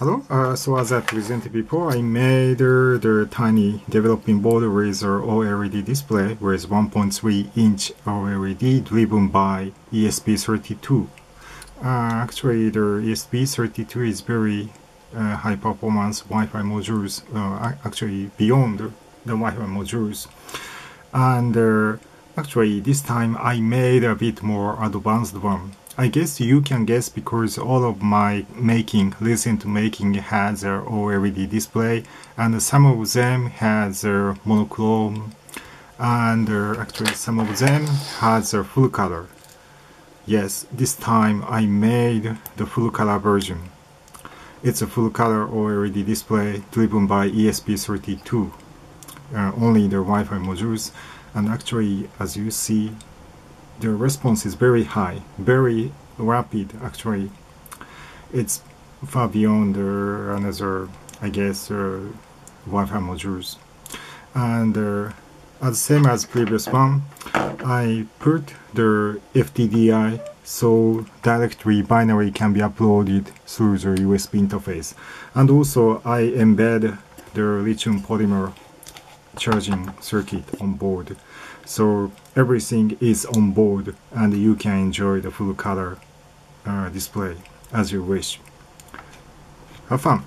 Hello, uh, so as I presented before, I made uh, the tiny developing board with uh, OLED display with 1.3 inch OLED driven by ESP32. Uh, actually, the ESP32 is very uh, high performance Wi-Fi modules, uh, actually beyond the Wi-Fi modules. And actually, this time I made a bit more advanced one I guess you can guess because all of my making, recent making has a OLED display and some of them has a monochrome and uh, actually some of them has a full color. Yes, this time I made the full color version. It's a full color OLED display driven by ESP32, uh, only the Wi-Fi modules and actually as you see the response is very high, very rapid actually. It's far beyond uh, another, I guess, uh, Wi-Fi modules. And uh, as same as previous one, I put the FTDI so directly binary can be uploaded through the USB interface. And also I embed the lithium polymer charging circuit on board. So everything is on board and you can enjoy the full color uh, display as you wish. Have fun!